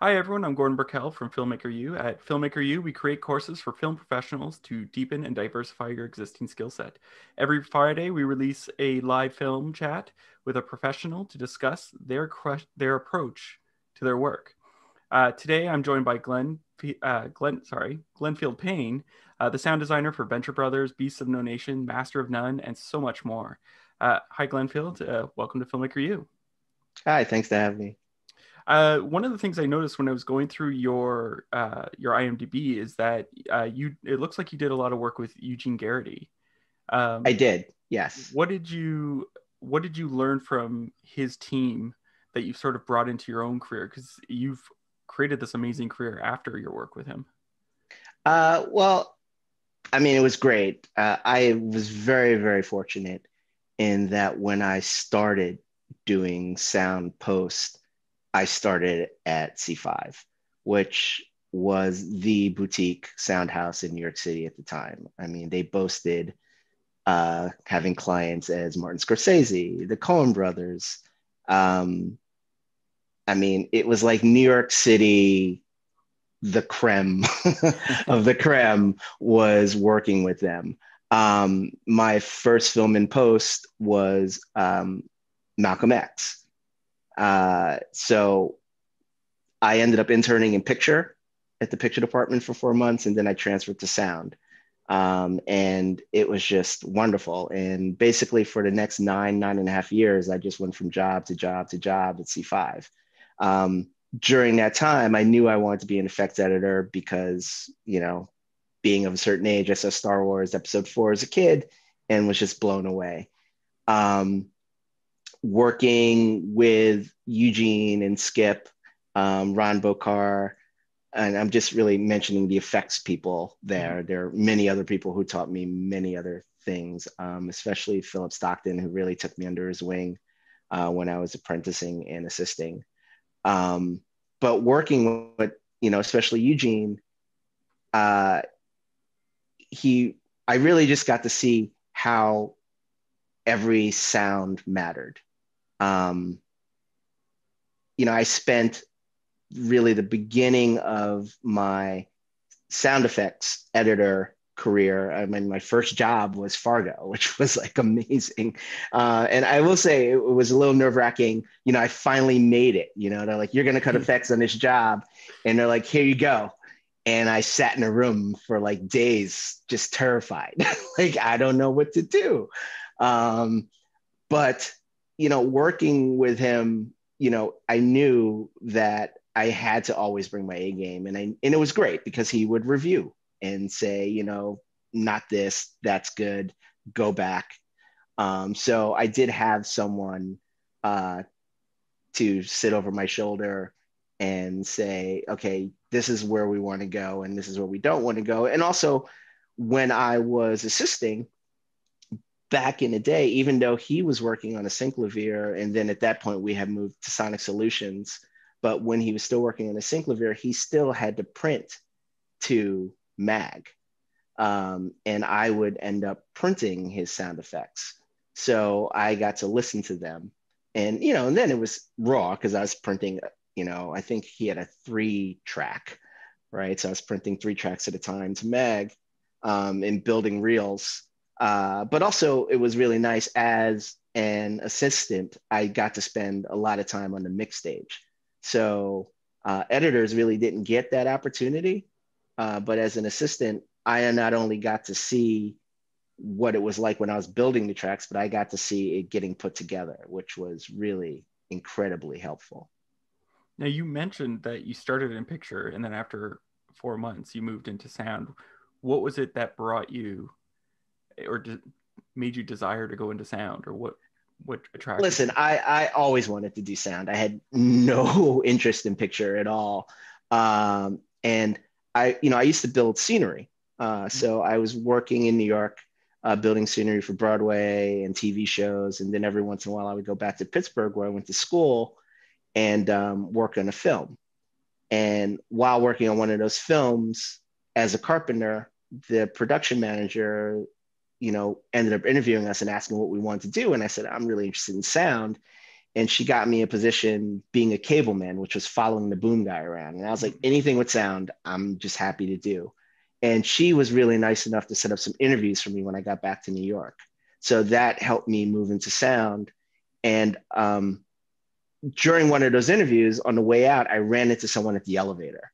Hi, everyone. I'm Gordon Burkell from Filmmaker U. At Filmmaker U, we create courses for film professionals to deepen and diversify your existing skill set. Every Friday, we release a live film chat with a professional to discuss their, their approach to their work. Uh, today, I'm joined by Glenn, uh, Glenn, sorry, Glenfield Payne, uh, the sound designer for Venture Brothers, Beasts of No Nation, Master of None, and so much more. Uh, hi, Glenfield. Uh, welcome to Filmmaker U. Hi, thanks for having me. Uh, one of the things I noticed when I was going through your uh, your IMDb is that uh, you it looks like you did a lot of work with Eugene Gearty. Um, I did, yes. What did you What did you learn from his team that you've sort of brought into your own career? Because you've created this amazing career after your work with him. Uh, well, I mean, it was great. Uh, I was very, very fortunate in that when I started doing sound post, I started at C5, which was the boutique sound house in New York City at the time. I mean, they boasted uh, having clients as Martin Scorsese, the Coen brothers. Um, I mean, it was like New York City, the creme of the creme was working with them. Um, my first film in post was um, Malcolm X. Uh, so I ended up interning in picture at the picture department for four months, and then I transferred to sound. Um, and it was just wonderful. And basically, for the next nine, nine and a half years, I just went from job to job to job at C5. Um, during that time, I knew I wanted to be an effects editor because, you know, being of a certain age, I saw Star Wars Episode Four as a kid and was just blown away. Um, working with Eugene and Skip, um, Ron Bochar, and I'm just really mentioning the effects people there. Mm-hmm. There are many other people who taught me many other things, um, especially Philip Stockton, who really took me under his wing uh, when I was apprenticing and assisting. Um, but working with, you know, especially Eugene, uh, he, I really just got to see how every sound mattered um, you know, I spent really the beginning of my sound effects editor career. I mean, my first job was Fargo, which was like amazing. Uh, and I will say it was a little nerve wracking. You know, I finally made it. You know, they're like, you're going to cut hmm. effects on this job. And they're like, here you go. And I sat in a room for like days, just terrified. like, I don't know what to do. Um, but you know, working with him, you know, I knew that I had to always bring my A game, and I and it was great because he would review and say, you know, not this, that's good, go back. Um, so I did have someone uh, to sit over my shoulder and say, okay, this is where we want to go, and this is where we don't want to go. And also, when I was assisting, back in the day, even though he was working on a synclavier, and then at that point we had moved to Sonic Solutions, but when he was still working on a synclavier, he still had to print to mag. Um, and I would end up printing his sound effects. So I got to listen to them. And, you know, and then it was raw because I was printing, you know, I think he had a three track, right? So I was printing three tracks at a time to mag um, and building reels uh, but also, it was really nice as an assistant. I got to spend a lot of time on the mix stage. So uh, editors really didn't get that opportunity. Uh, but as an assistant, I not only got to see what it was like when I was building the tracks, but I got to see it getting put together, which was really incredibly helpful. Now, you mentioned that you started in picture and then after four months, you moved into sound. What was it that brought you or de- made you desire to go into sound or what what attracted listen i i always wanted to do sound. I had no interest in picture at all. Um, and i you know i used to build scenery. Uh, mm-hmm. so i was working in new york uh, building scenery for broadway and tv shows. And then every once in a while i would go back to pittsburgh where i went to school and um, work on a film. And while working on one of those films as a carpenter the production manager you know, ended up interviewing us and asking what we wanted to do. And I said, I'm really interested in sound. and she got me a position being a cable man, which was following the boom guy around. And I was like, anything with sound, I'm just happy to do. And she was really nice enough to set up some interviews for me when I got back to New York. So that helped me move into sound. And um, during one of those interviews on the way out, I ran into someone at the elevator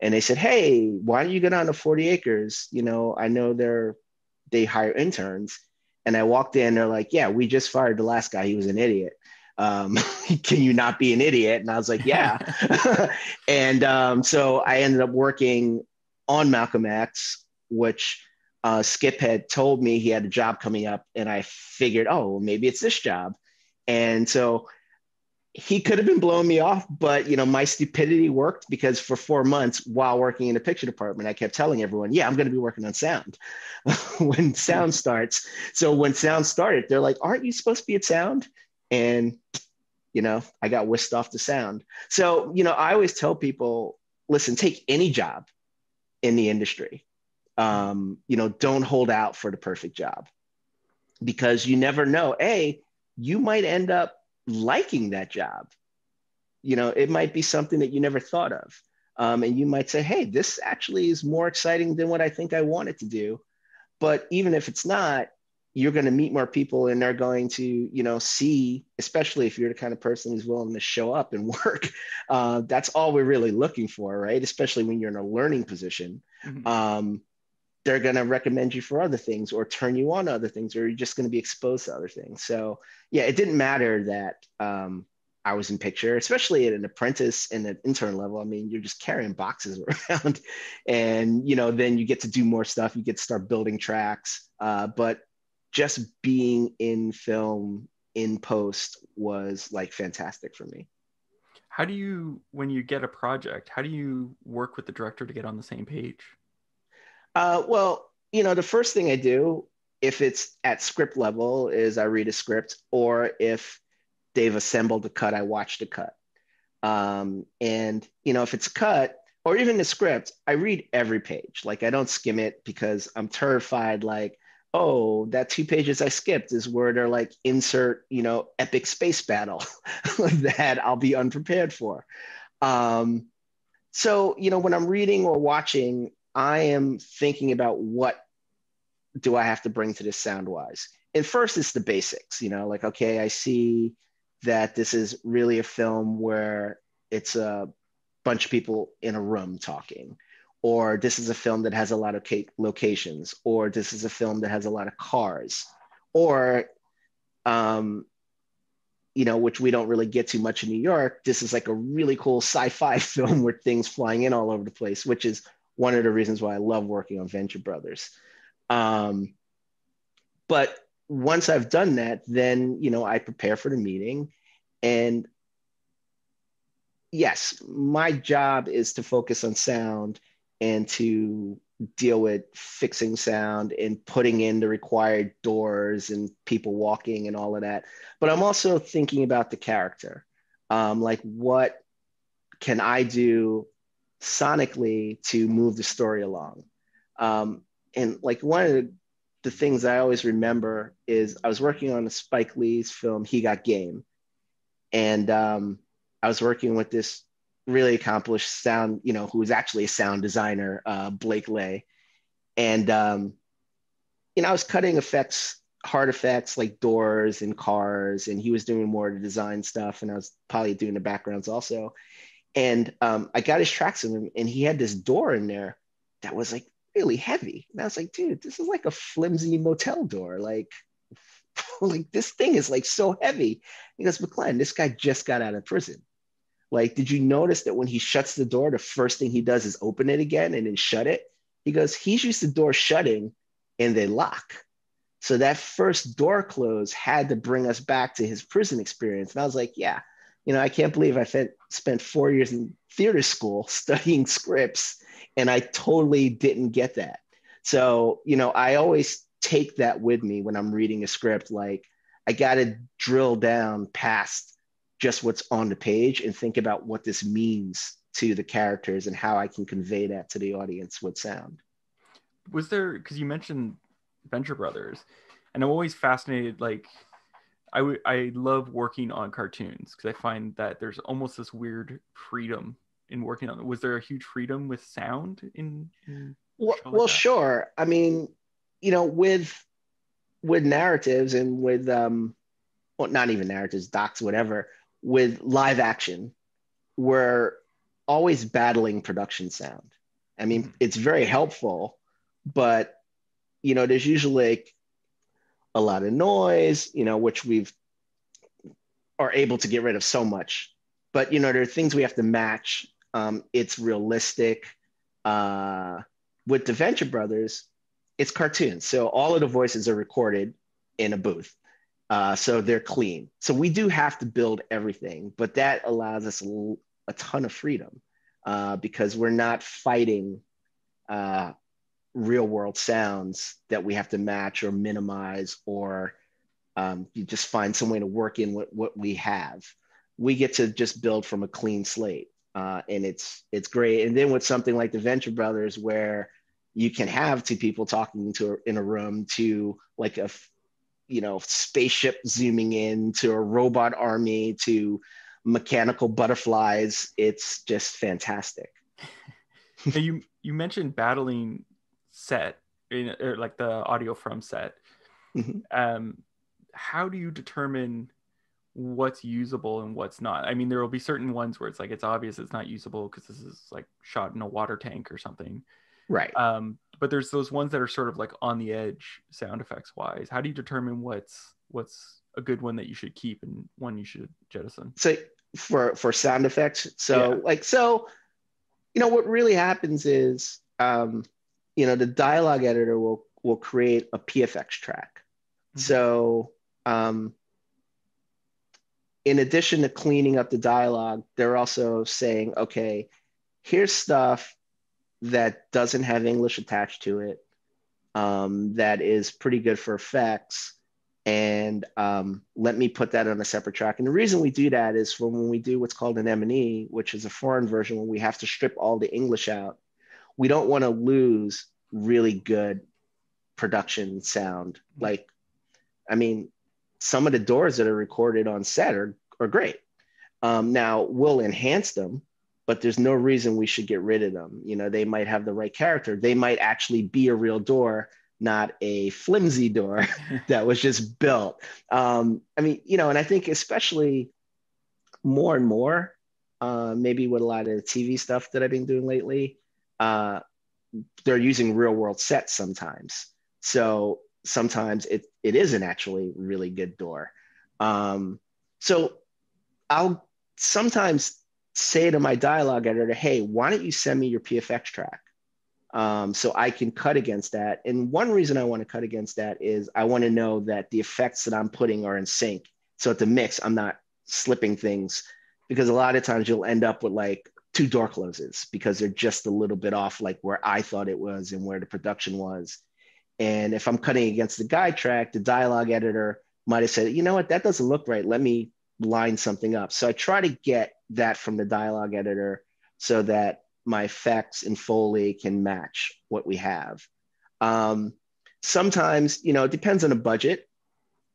and they said, Hey, why don't you go down to 40 acres? You know, I know they're, they hire interns. And I walked in, they're like, Yeah, we just fired the last guy. He was an idiot. Um, can you not be an idiot? And I was like, Yeah. and um, so I ended up working on Malcolm X, which uh, Skip had told me he had a job coming up. And I figured, Oh, maybe it's this job. And so he could have been blowing me off, but you know, my stupidity worked because for four months while working in the picture department, I kept telling everyone, yeah, I'm going to be working on sound when sound starts. So when sound started, they're like, aren't you supposed to be at sound? And, you know, I got whisked off to sound. So, you know, I always tell people, listen, take any job in the industry. Um, you know, don't hold out for the perfect job because you never know. A, you might end up liking that job. You know, it might be something that you never thought of. Um, and you might say, hey, this actually is more exciting than what I think I wanted to do. But even if it's not, you're going to meet more people and they're going to, you know, see, especially if you're the kind of person who's willing to show up and work. Uh, that's all we're really looking for, right? Especially when you're in a learning position. Mm-hmm. Um, they're going to recommend you for other things or turn you on to other things or you're just going to be exposed to other things. So yeah it didn't matter that um, i was in picture especially at an apprentice and an intern level. I mean you're just carrying boxes around and you know then you get to do more stuff. You get to start building tracks. Uh, but just being in film in post was like fantastic for me. How do you when you get a project how do you work with the director to get on the same page uh, well, you know, the first thing I do, if it's at script level, is I read a script, or if they've assembled a cut, I watch the cut. Um, and you know, if it's cut or even the script, I read every page. Like I don't skim it because I'm terrified. Like, oh, that two pages I skipped is where they're like insert, you know, epic space battle that I'll be unprepared for. Um, so you know, when I'm reading or watching, I am thinking about what do I have to bring to this sound wise. And first, it's the basics, you know, like, okay, I see that this is really a film where it's a bunch of people in a room talking, or this is a film that has a lot of locations, or this is a film that has a lot of cars, or, um, you know, which we don't really get too much in New York. This is like a really cool sci fi film with things flying in all over the place, which is one of the reasons why I love working on Venture Brothers. Um, but once I've done that, then you know I prepare for the meeting, and yes, my job is to focus on sound and to deal with fixing sound and putting in the required doors and people walking and all of that. But I'm also thinking about the character, um, like what can I do sonically to move the story along. Um, and like one of the, the, things I always remember is I was working on Spike Lee's film, He Got Game. And um, I was working with this really accomplished sound, you know, who was actually a sound designer, uh, Blake Leyh. And, um, you know, I was cutting effects, hard effects like doors and cars, and he was doing more of the design stuff. And I was probably doing the backgrounds also. And um, I got his tracks in him, and he had this door in there that was like really heavy. And I was like, dude, this is like a flimsy motel door. Like, like this thing is like so heavy. He goes, McLean, this guy just got out of prison. Like, did you notice that when he shuts the door, the first thing he does is open it again and then shut it? He goes, he's used to door shutting and they lock. So that first door close had to bring us back to his prison experience. And I was like, yeah, you know, I can't believe I spent four years in theater school studying scripts and I totally didn't get that. So, you know, I always take that with me when I'm reading a script. Like, I got to drill down past just what's on the page and think about what this means to the characters and how I can convey that to the audience with sound. Was there, because you mentioned Venture Brothers, and I'm always fascinated, like, I I love working on cartoons because I find that there's almost this weird freedom in working on. it. Was there a huge freedom with sound in? in well, well sure. I mean, you know, with with narratives and with um, well, not even narratives, docs, whatever. With live action, we're always battling production sound. I mean, mm-hmm. it's very helpful, but you know, there's usually like a lot of noise, you know, which we've are able to get rid of so much. But you know, there are things we have to match. Um, it's realistic. Uh, with the Venture Brothers, it's cartoons, so all of the voices are recorded in a booth, uh, so they're clean. So we do have to build everything, but that allows us a, ton of freedom uh, because we're not fighting uh, real world sounds that we have to match or minimize or um, you just find some way to work in what, what we have. We get to just build from a clean slate uh, and it's it's great. And then with something like the venture brothers where you can have two people talking to in a room to like a you know spaceship zooming in to a robot army to mechanical butterflies it's just fantastic. You you mentioned battling set in or like the audio from set mm-hmm. um how do you determine what's usable and what's not? I mean there will be certain ones where it's like it's obvious it's not usable because this is like shot in a water tank or something. Right. Um but there's those ones that are sort of like on the edge sound effects wise. How do you determine what's what's a good one that you should keep and one you should jettison? So for for sound effects? So yeah. like so you know what really happens is um you know the dialogue editor will will create a pfx track. Mm-hmm. so um, in addition to cleaning up the dialogue they're also saying okay here's stuff that doesn't have english attached to it um, that is pretty good for effects. And um, let me put that on a separate track. And the reason we do that is for when we do what's called an m&e which is a foreign version where we have to strip all the english out we don't want to lose really good production sound. Like, I mean, some of the doors that are recorded on set are, are great. Um, now we'll enhance them, but there's no reason we should get rid of them. You know, they might have the right character. They might actually be a real door, not a flimsy door that was just built. Um, I mean, you know, and I think especially more and more, uh, maybe with a lot of the TV stuff that I've been doing lately, uh, they're using real world sets sometimes. So sometimes it, it is an actually really good door. Um, so I'll sometimes say to my dialogue editor, hey, why don't you send me your PFX track? Um, so I can cut against that. And one reason I want to cut against that is I want to know that the effects that I'm putting are in sync. So at the mix, I'm not slipping things because a lot of times you'll end up with like two door closes because they're just a little bit off like where I thought it was and where the production was. And if I'm cutting against the guide track, the dialogue editor might have said, you know what, that doesn't look right. Let me line something up. So I try to get that from the dialogue editor so that my effects and Foley can match what we have. Um, sometimes, you know, it depends on the budget.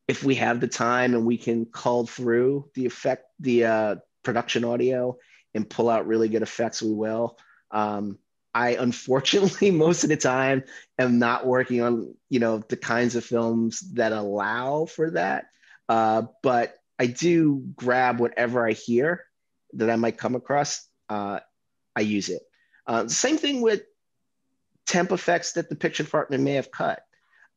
If we have the time and we can cull through the effect, the uh, production audio and pull out really good effects, we will. Um, I unfortunately most of the time am not working on you know the kinds of films that allow for that, uh, but I do grab whatever I hear that I might come across. Uh, I use it. Uh, same thing with temp effects that the picture department may have cut.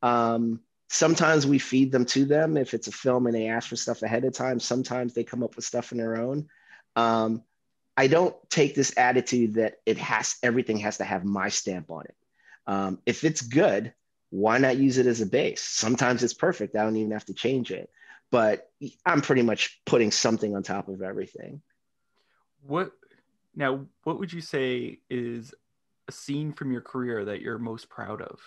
Um, sometimes we feed them to them if it's a film and they ask for stuff ahead of time. Sometimes they come up with stuff on their own. Um, I don't take this attitude that it has everything has to have my stamp on it. Um, if it's good, why not use it as a base? Sometimes it's perfect. I don't even have to change it. But I'm pretty much putting something on top of everything. What now? What would you say is a scene from your career that you're most proud of?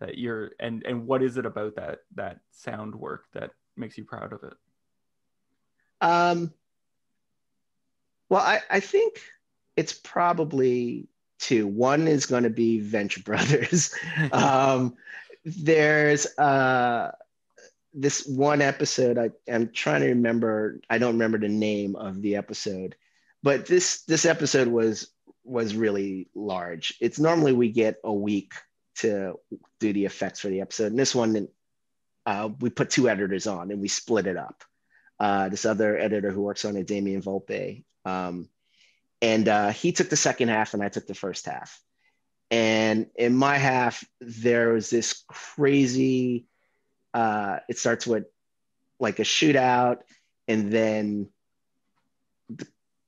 That you're and and what is it about that that sound work that makes you proud of it? Um, well, I, I think it's probably two. One is going to be Venture Brothers. um, there's uh, this one episode, I, I'm trying to remember. I don't remember the name of the episode, but this this episode was was really large. It's normally we get a week to do the effects for the episode, and this one, uh, we put two editors on and we split it up. Uh, this other editor who works on it, Damian Volpe, um, and uh, he took the second half and I took the first half. And in my half, there was this crazy. Uh, it starts with like a shootout, and then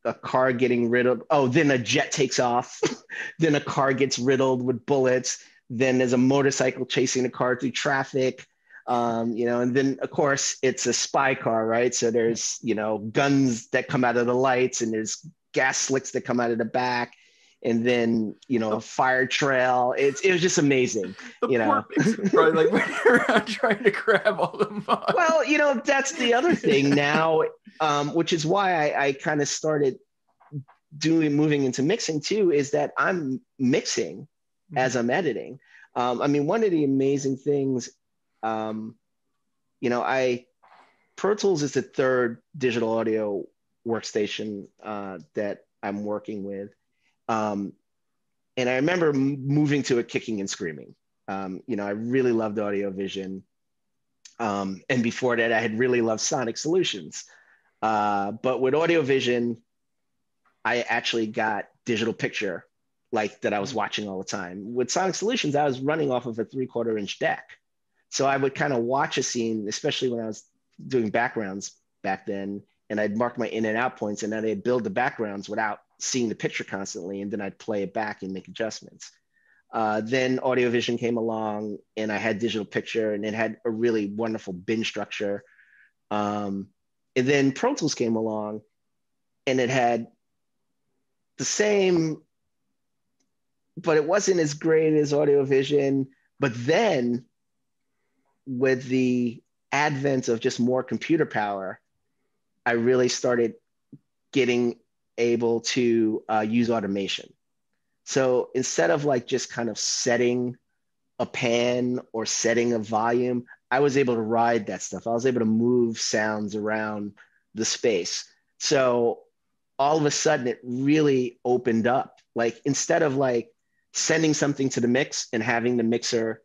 a car getting riddled. Oh, then a jet takes off. then a car gets riddled with bullets. Then there's a motorcycle chasing a car through traffic. Um, you know, and then of course it's a spy car, right? So there's you know guns that come out of the lights, and there's gas slicks that come out of the back, and then you know a fire trail. It's it was just amazing. The you know, probably like around trying to grab all the. Well, you know that's the other thing now, um, which is why I, I kind of started doing moving into mixing too. Is that I'm mixing mm-hmm. as I'm editing. Um, I mean, one of the amazing things, um, you know, I Pro Tools is the third digital audio workstation uh, that I'm working with. Um, and I remember moving to it kicking and screaming. Um, you know, I really loved Audio Vision. Um, and before that, I had really loved Sonic Solutions. Uh, but with Audio Vision, I actually got digital picture like that I was watching all the time. With Sonic Solutions, I was running off of a three quarter inch deck. So I would kind of watch a scene, especially when I was doing backgrounds back then, and I'd mark my in and out points, and then I'd build the backgrounds without seeing the picture constantly, and then I'd play it back and make adjustments. Uh, then Audio Vision came along, and I had digital picture, and it had a really wonderful bin structure. Um, and then Pro Tools came along, and it had the same, but it wasn't as great as Audio Vision. But then, with the advent of just more computer power, I really started getting able to uh, use automation. So instead of like just kind of setting a pan or setting a volume, I was able to ride that stuff. I was able to move sounds around the space. So all of a sudden it really opened up. Like instead of like sending something to the mix and having the mixer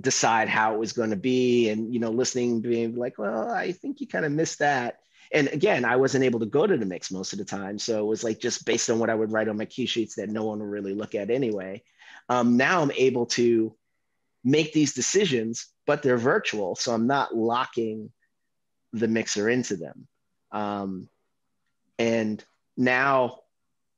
decide how it was going to be and you know listening being like well i think you kind of missed that and again, I wasn't able to go to the mix most of the time. So it was like just based on what I would write on my cue sheets that no one would really look at anyway. Um, now I'm able to make these decisions, but they're virtual. So I'm not locking the mixer into them. Um, and now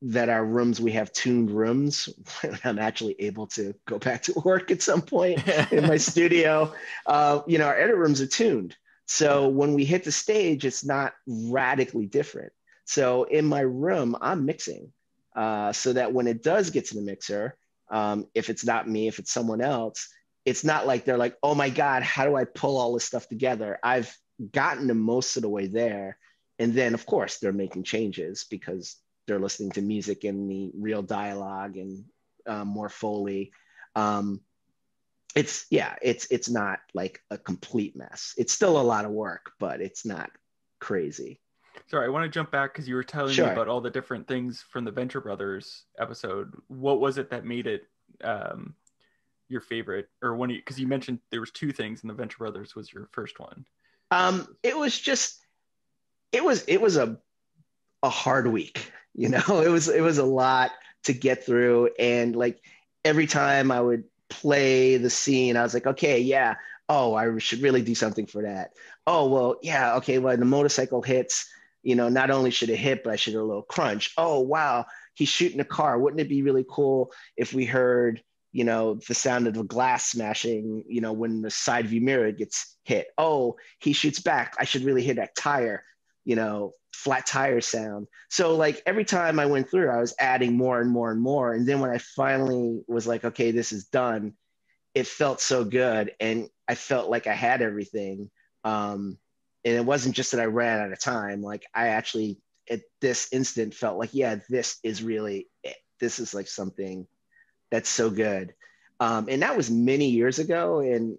that our rooms, we have tuned rooms, I'm actually able to go back to work at some point in my studio. Uh, you know, our edit rooms are tuned. So when we hit the stage, it's not radically different. So in my room, I'm mixing uh, so that when it does get to the mixer, um, if it's not me, if it's someone else, it's not like they're like, oh my God, how do I pull all this stuff together? I've gotten to most of the way there. And then, of course, they're making changes because they're listening to music and the real dialogue and uh, more Foley. Um, it's yeah it's it's not like a complete mess. It's still a lot of work but it's not crazy. Sorry i want to jump back because you were telling sure. me about all the different things from the venture brothers episode. What was it that made it um your favorite or one because you mentioned there was two things and the venture brothers was your first one. Um it was just it was it was a a hard week you know it was it was a lot to get through and like every time i would play the scene, I was like, okay, yeah. Oh, I should really do something for that. Oh, well, yeah, okay. Well, the motorcycle hits, you know, not only should it hit, but I should a little crunch. Oh, wow, he's shooting a car. Wouldn't it be really cool if we heard, you know, the sound of the glass smashing, you know, when the side view mirror gets hit? Oh, he shoots back. I should really hit that tire, you know, flat tire sound. So like every time I went through, I was adding more and more and more. And then when I finally was like, okay, this is done, it felt so good. And I felt like I had everything. Um, and it wasn't just that I ran out of time. Like I actually at this instant felt like, yeah, this is really it. This is like something that's so good. Um, and that was many years ago. And,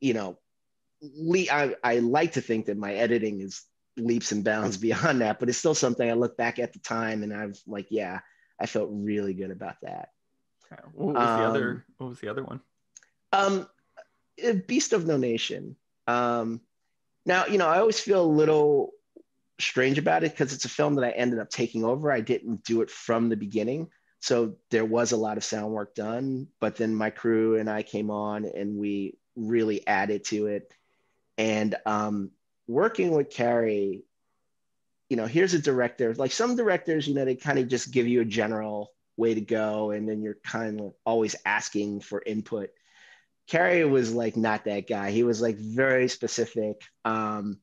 you know, Lee, I, I like to think that my editing is leaps and bounds beyond that, but it's still something I look back at the time and I've like, yeah, I felt really good about that. What was um, the other? What was the other one? Um, Beast of No Nation. Um, now you know I always feel a little strange about it because it's a film that I ended up taking over. I didn't do it from the beginning. So there was a lot of sound work done, but then my crew and I came on and we really added to it. And um, working with Cary, you know, here's a director. Like some directors, you know, they kind of just give you a general way to go, and then you're kind of always asking for input. Cary was like not that guy. He was like very specific. Um,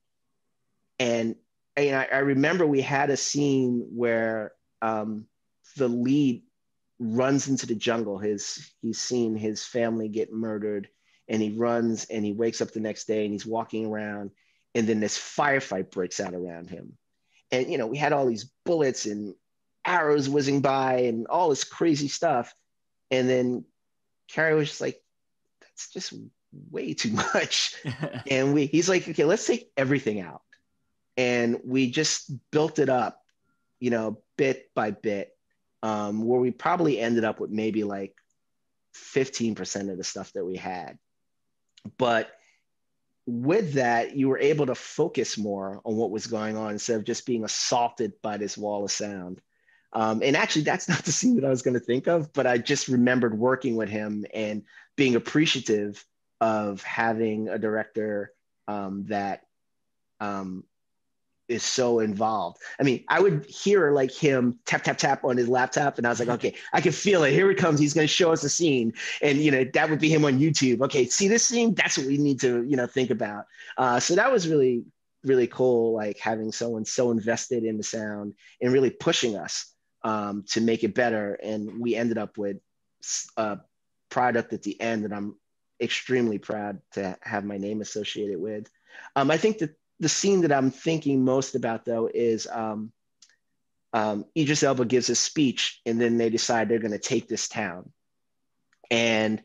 and and I, I remember we had a scene where um, the lead runs into the jungle. His he's seen his family get murdered, and he runs and he wakes up the next day and he's walking around, and then this firefight breaks out around him, and you know we had all these bullets and arrows whizzing by and all this crazy stuff, and then Cary was just like, "That's just way too much," and we he's like, "Okay, let's take everything out." and we just built it up, you know, bit by bit, um, where we probably ended up with maybe like 15% of the stuff that we had. But with that, you were able to focus more on what was going on instead of just being assaulted by this wall of sound. Um, and actually, that's not the scene that I was going to think of, but I just remembered working with him and being appreciative of having a director um, that um, is so involved. I mean, I would hear like him tap tap tap on his laptop, and I was like, okay, I can feel it. Here he comes. He's going to show us a scene, and you know that would be him on YouTube. Okay, see this scene? That's what we need to you know think about. Uh, so that was really really cool, like having someone so invested in the sound and really pushing us um, to make it better. And we ended up with a product at the end that I'm extremely proud to have my name associated with. Um, I think that the scene that I'm thinking most about though is um, um, Idris Elba gives a speech, and then they decide they're going to take this town, and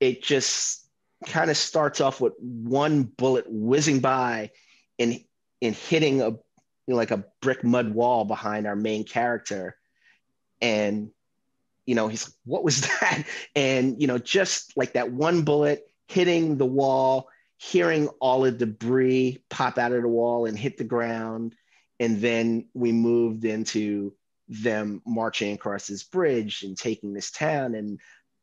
it just kind of starts off with one bullet whizzing by and and hitting a you know, like a brick mud wall behind our main character, and you know he's like, "What was that?" And you know, just like that one bullet hitting the wall hearing all the debris pop out of the wall and hit the ground. And then we moved into them marching across this bridge and taking this town and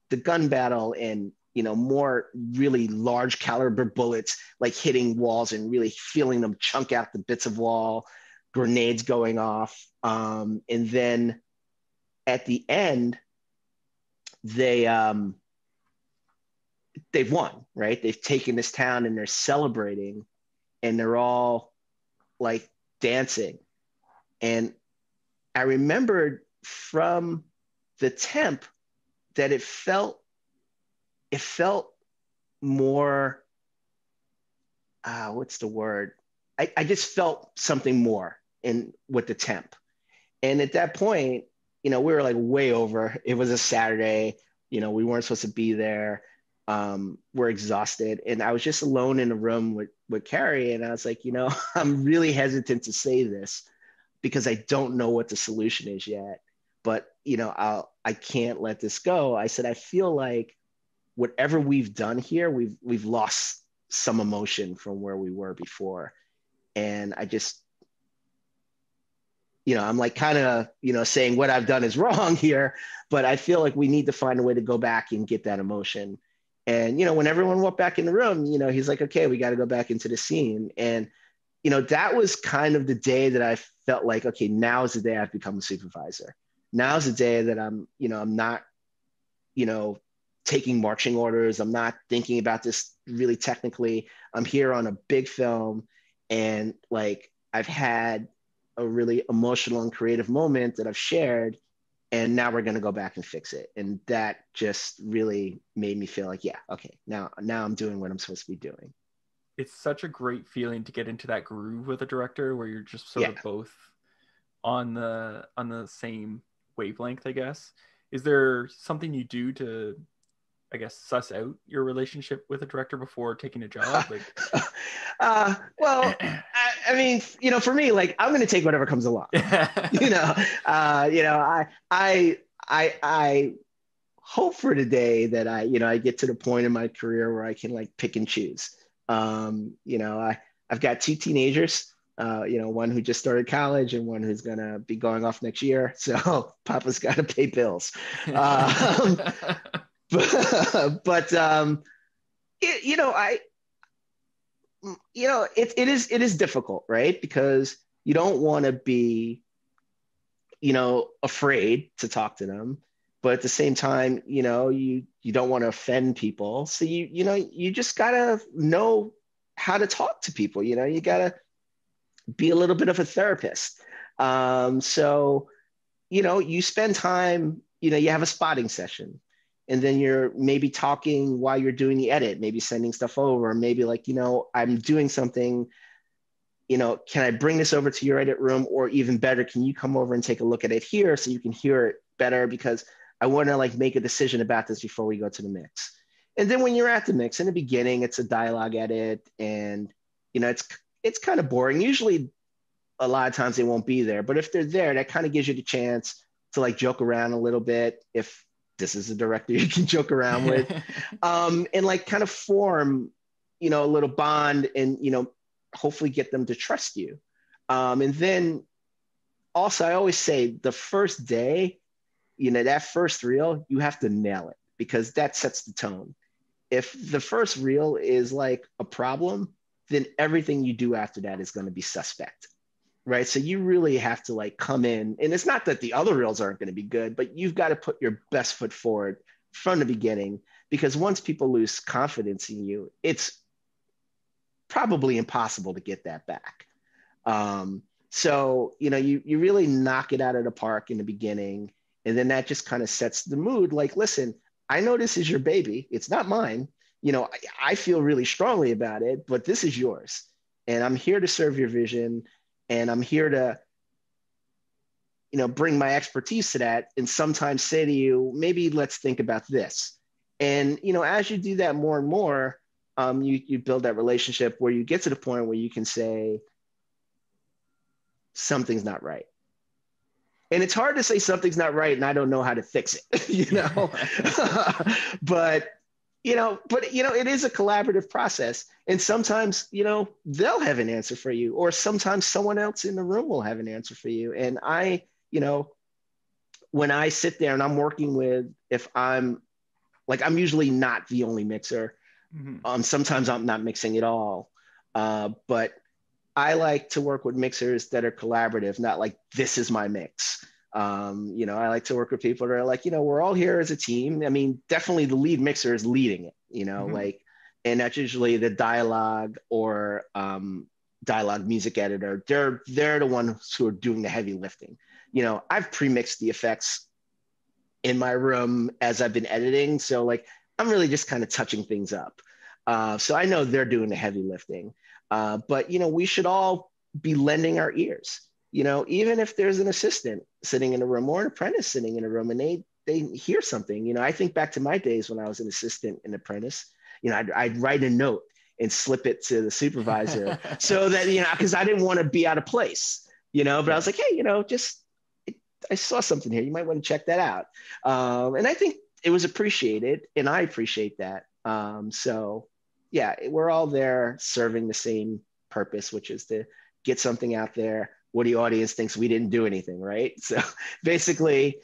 the gun battle and you know more really large caliber bullets like hitting walls and really feeling them chunk out the bits of wall grenades going off um, and then at the end they um, they've won, right? They've taken this town and they're celebrating and they're all like dancing. And I remembered from the temp that it felt it felt more uh, what's the word? I, I just felt something more in with the temp. And at that point, you know, we were like way over. It was a Saturday, you know, we weren't supposed to be there um, were exhausted. And I was just alone in a room with, with Cary. And I was like, you know, I'm really hesitant to say this because I don't know what the solution is yet. But, you know, I'll, I can't let this go. I said, I feel like whatever we've done here, we've, we've lost some emotion from where we were before. And I just, you know, I'm like kind of, you know, saying what I've done is wrong here, but I feel like we need to find a way to go back and get that emotion and, you know, when everyone walked back in the room, you know, he's like, okay, we got to go back into the scene. And, you know, that was kind of the day that I felt like, okay, now is the day I've become a supervisor. Now is the day that I'm, you know, I'm not, you know, taking marching orders. I'm not thinking about this really technically. I'm here on a big film and like I've had a really emotional and creative moment that I've shared and now we're going to go back and fix it and that just really made me feel like yeah okay now now i'm doing what i'm supposed to be doing it's such a great feeling to get into that groove with a director where you're just sort yeah. of both on the on the same wavelength i guess is there something you do to I guess suss out your relationship with a director before taking a job? Like, uh, well, I, mean, you know, for me, like I'm going to take whatever comes along. you know, uh, you know, I, I, I, I hope for today that I, you know, I get to the point in my career where I can like pick and choose. Um, you know, I, I've got two teenagers. Uh, you know, one who just started college and one who's gonna be going off next year. So Papa's got to pay bills. Um, but, but um, it, you know, I, you know, it, it is it is difficult, right? Because you don't want to be, you know, afraid to talk to them, but at the same time, you know, you you don't want to offend people, so you you know, you just gotta know how to talk to people. You know, you gotta be a little bit of a therapist. Um, so, you know, you spend time. You know, you have a spotting session and then you're maybe talking while you're doing the edit maybe sending stuff over maybe like you know i'm doing something you know can i bring this over to your edit room? Or even better can you come over and take a look at it here so you can hear it better? Because i want to like make a decision about this before we go to the mix. And then when you're at the mix in the beginning it's a dialogue edit and you know it's it's kind of boring. Usually a lot of times they won't be there but if they're there that kind of gives you the chance to like joke around a little bit. If this is a director you can joke around with. Um, and like kind of form you know a little bond and you know hopefully get them to trust you. Um, and then also i always say the first day you know that first reel you have to nail it because that sets the tone. If the first reel is like a problem then everything you do after that is going to be suspect right? So you really have to like come in, and it's not that the other reels aren't going to be good, but you've got to put your best foot forward from the beginning because once people lose confidence in you, it's probably impossible to get that back. Um, so you know, you you really knock it out of the park in the beginning, and then that just kind of sets the mood. Like, listen, I know this is your baby; it's not mine. You know, I, I feel really strongly about it, but this is yours, and I'm here to serve your vision and I'm here to you know bring my expertise to that and sometimes say to you maybe let's think about this. And you know as you do that more and more um, you you build that relationship where you get to the point where you can say something's not right. And it's hard to say something's not right and i don't know how to fix it you know? But you know but you know it is a collaborative process. And sometimes you know they'll have an answer for you or sometimes someone else in the room will have an answer for you. And i you know when i sit there and i'm working with if i'm like i'm usually not the only mixer. Mm-hmm. um sometimes i'm not mixing at all. Uh, but i like to work with mixers that are collaborative not like this is my mix um, you know, I like to work with people that are like, you know, we're all here as a team. I mean, definitely the lead mixer is leading it, you know, mm-hmm. like, and that's usually the dialogue or um, dialogue music editor. They're they're the ones who are doing the heavy lifting. You know, I've pre-mixed the effects in my room as I've been editing, so like I'm really just kind of touching things up. Uh, so I know they're doing the heavy lifting. Uh, but you know, we should all be lending our ears you know, even if there's an assistant sitting in a room or an apprentice sitting in a room and they they hear something, you know, I think back to my days when I was an assistant and apprentice, you know, I'd, I'd write a note and slip it to the supervisor so that, you know, because I didn't want to be out of place, you know, but I was like, hey, you know, just, I saw something here. You might want to check that out. Um, and I think it was appreciated and I appreciate that. Um, so yeah, we're all there serving the same purpose, which is to get something out there what the audience thinks we didn't do anything, right? So basically,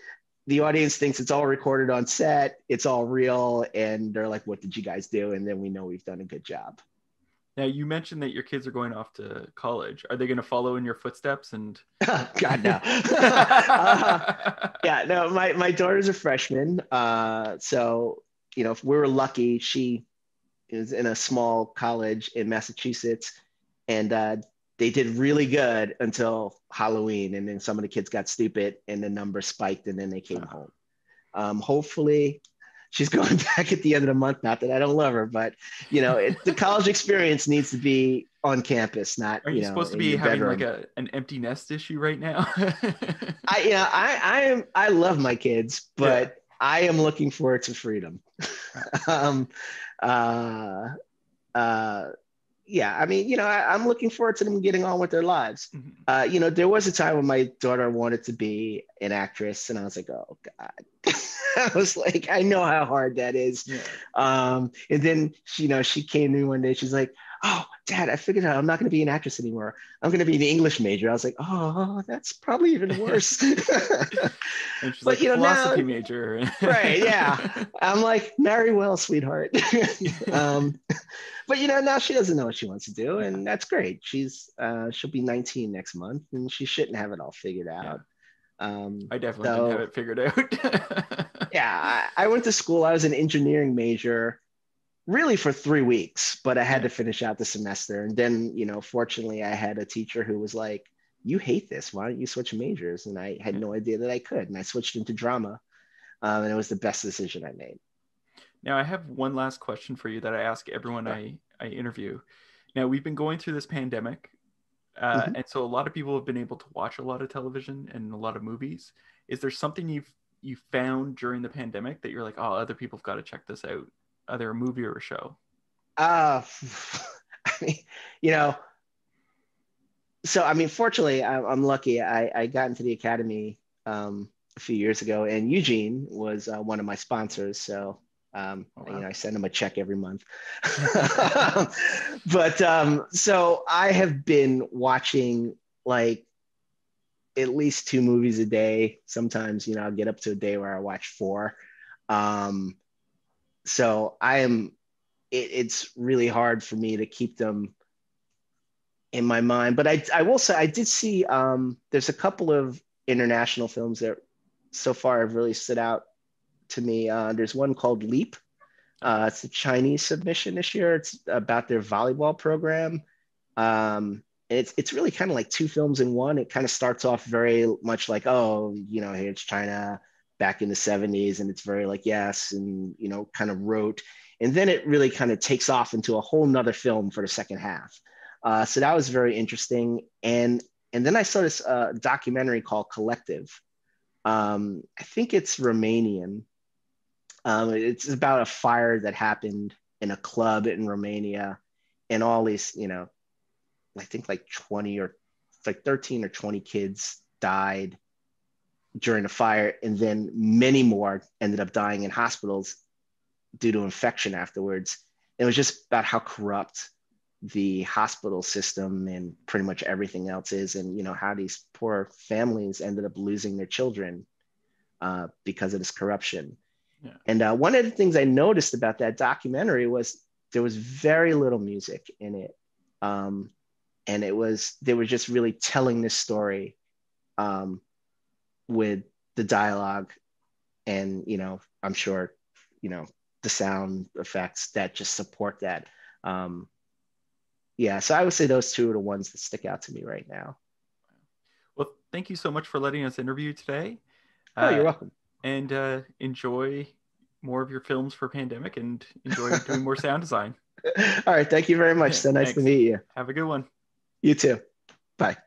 the audience thinks it's all recorded on set, it's all real, and they're like, "What did you guys do?" And then we know we've done a good job. Now you mentioned that your kids are going off to college. Are they going to follow in your footsteps? And God no. uh, yeah, no. My my daughter's a freshman, uh, so you know if we were lucky, she is in a small college in Massachusetts, and uh, they did really good until Halloween, and then some of the kids got stupid, and the number spiked, and then they came uh-huh. home. Um, hopefully, she's going back at the end of the month. Not that I don't love her, but you know, it, the college experience needs to be on campus, not. Are you, you know, supposed to be having bedroom. like a an empty nest issue right now? I yeah, I I am I love my kids, but yeah. I am looking forward to freedom. um, uh, uh, yeah, I mean, you know, I, am looking forward to them getting on with their lives. Mm-hmm. Uh, you know, there was a time when my daughter wanted to be an actress, and I was like, oh god. I was like, I know how hard that is. Yeah. Um, and then, you know, she came to me one day. She's like, oh, dad, I figured out I'm not going to be an actress anymore. I'm going to be an English major. I was like, oh, that's probably even worse. but, like, you know, philosophy now, major. right. Yeah. I'm like, marry well, sweetheart. um, but, you know, now she doesn't know what she wants to do. And that's great. She's, uh, she'll be 19 next month and she shouldn't have it all figured out. Yeah. Um, I definitely so, didn't have it figured out. yeah, I, I, went to school. I was an engineering major, really for three weeks, but I had to finish out the semester. And then, you know, fortunately, I had a teacher who was like, "You hate this. Why don't you switch majors?" And I had no idea that I could, and I switched into drama, um, and it was the best decision I made. Now, I have one last question for you that I ask everyone I, I interview. Now, we've been going through this pandemic uh, mm-hmm. and so a lot of people have been able to watch a lot of television and a lot of movies. Is there something you've you found during the pandemic that you're like, oh, other people have got to check this out, either a movie or a show? Uh, I mean, you know, so I mean, fortunately, I, I'm lucky. I, I got into the academy um, a few years ago, and Eugene was uh, one of my sponsors. So um, oh, wow. You know, I send them a check every month. but um, so I have been watching like at least two movies a day. Sometimes, you know, I'll get up to a day where I watch four. Um, so I am, it, it's really hard for me to keep them in my mind. But I, I will say, I did see, um, there's a couple of international films that so far have really stood out to me. Uh, there's one called Leap. Uh, it's a Chinese submission this year. It's about their volleyball program. Um, it's it's really kind of like two films in one. It kind of starts off very much like, oh, you know, here's China back in the 70s, and it's very like yes, and you know, kind of rote. And then it really kind of takes off into a whole nother film for the second half. Uh, so that was very interesting. And and then I saw this uh, documentary called Collective. Um, I think it's Romanian, um, it's about a fire that happened in a club in Romania, and all these, you know, I think like 20 or like 13 or 20 kids died during the fire, and then many more ended up dying in hospitals due to infection afterwards. It was just about how corrupt the hospital system and pretty much everything else is, and you know how these poor families ended up losing their children uh, because of this corruption. Yeah. And uh, one of the things I noticed about that documentary was there was very little music in it. Um, and it was, they were just really telling this story um, with the dialogue and, you know, I'm sure, you know, the sound effects that just support that. Um, yeah, so I would say those two are the ones that stick out to me right now. Well, thank you so much for letting us interview today. Oh, uh, you're welcome and uh, enjoy more of your films for pandemic and enjoy doing more sound design. All right. Thank you very much. So nice Thanks. to meet you. Have a good one. You too. Bye.